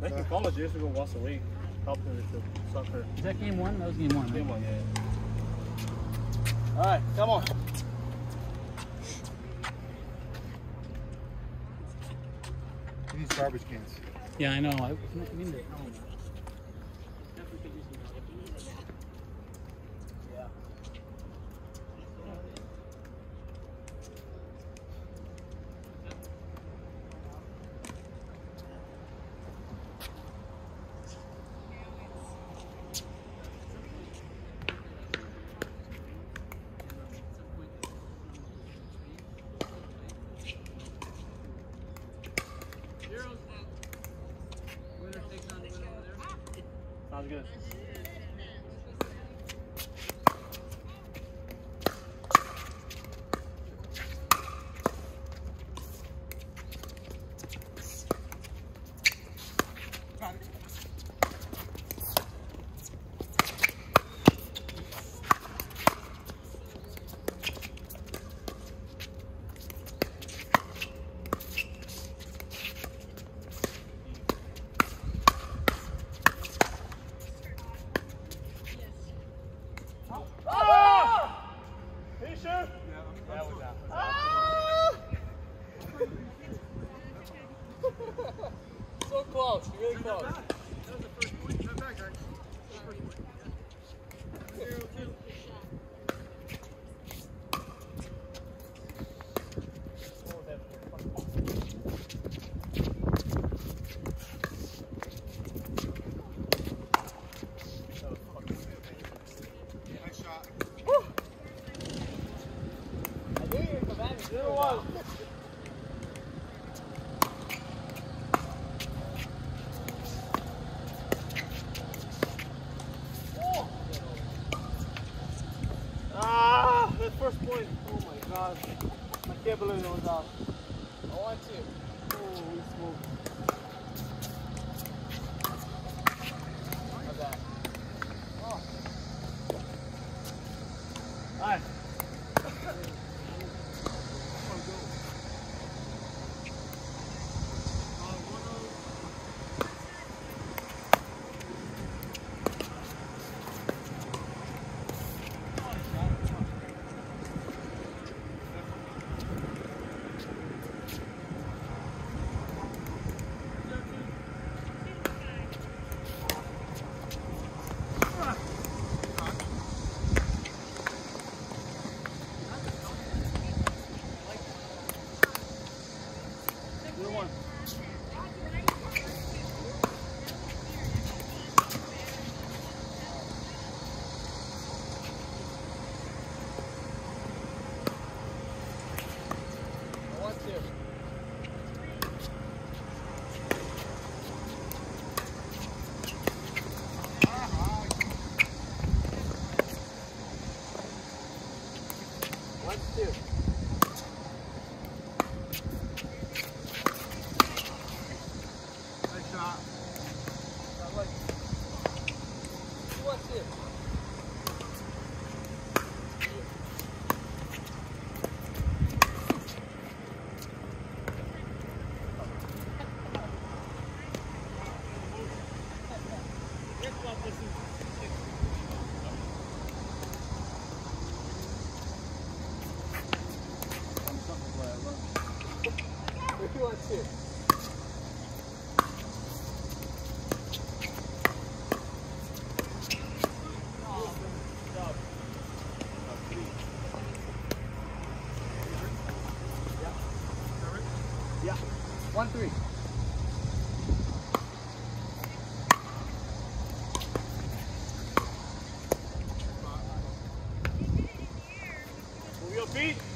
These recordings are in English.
Back in college, I used to go once a week, help them with the soccer. Is that game one? That was game one. Right? Game on, yeah. All right, come on. These garbage cans. Yeah, I know. I, I mean, the- Sounds good. Are you sure? Yeah, was out. so close, really close. Nice shot. I knew you were coming. There it was. Ah, that first point. Oh my god. I can't believe it was out. I want to. Smoke. How's that? Alright. Good one. I want to. One, two. Nice shot. I like it. Two, one, two. Two, one, two. Yeah. One, three. Move your feet.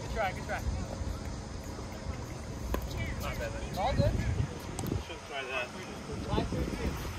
Good try, good try. Not bad, All good. Should try that.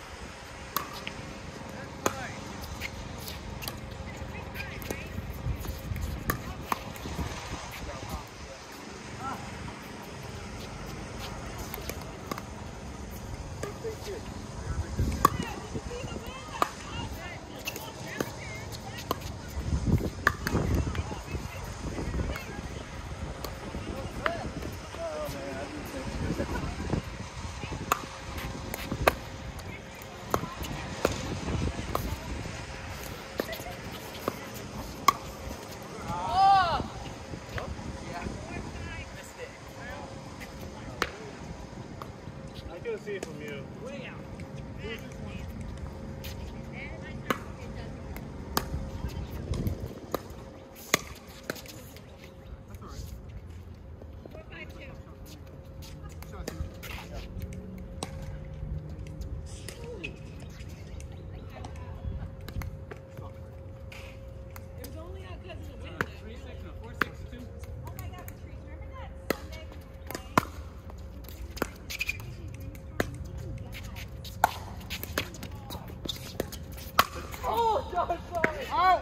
Oh!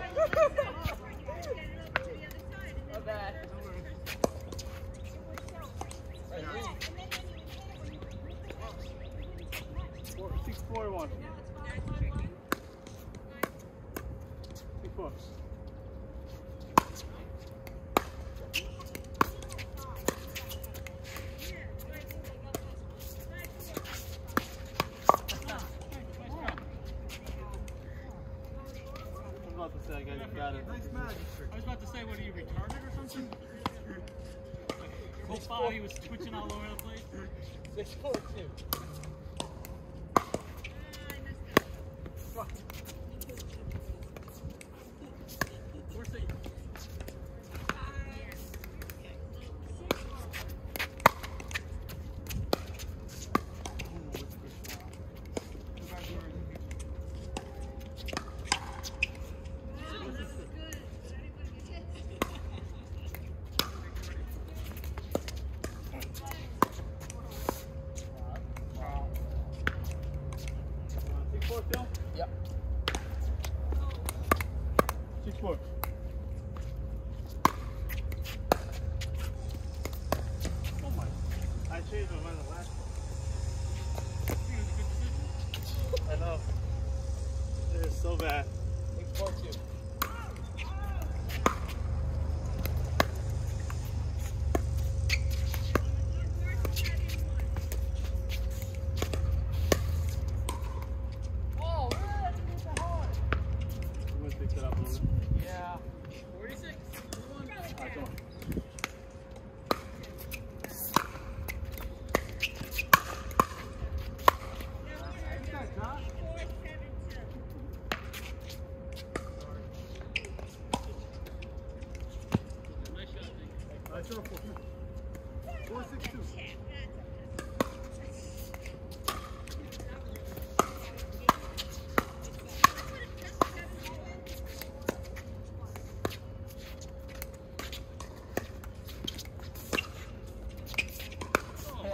four? Yep. Six four. Oh my. I changed my mind the last one. I know. It is so bad. Six four two.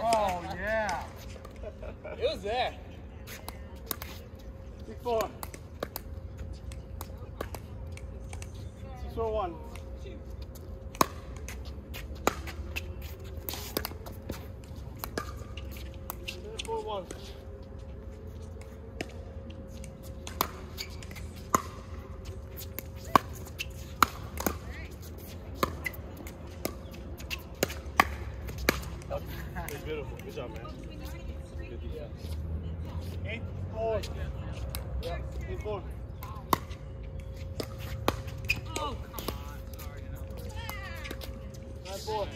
Oh, yeah. it was there. Big four. Six four one. Beautiful. Good job, man. Eight four. Yeah, eight four. Oh, come on. Nine four.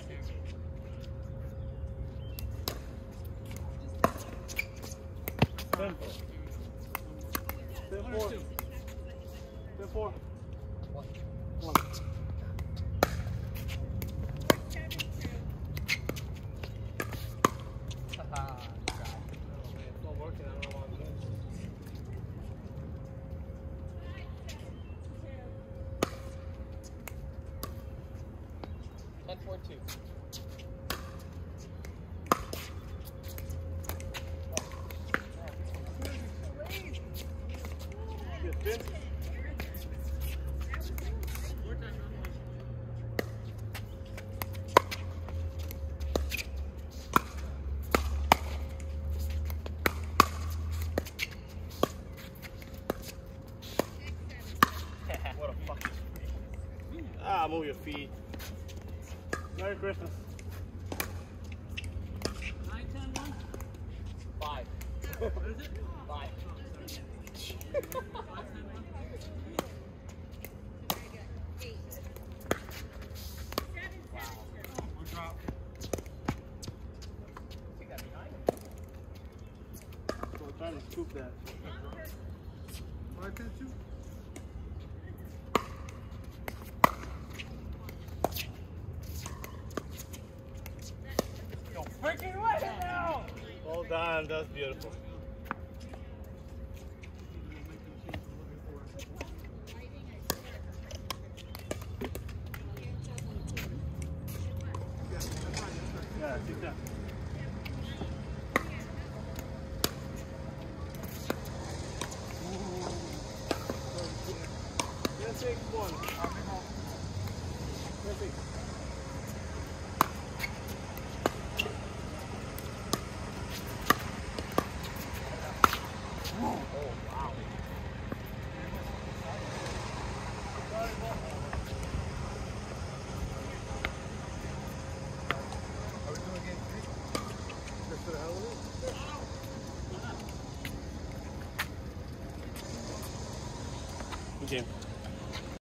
Man, that's beautiful.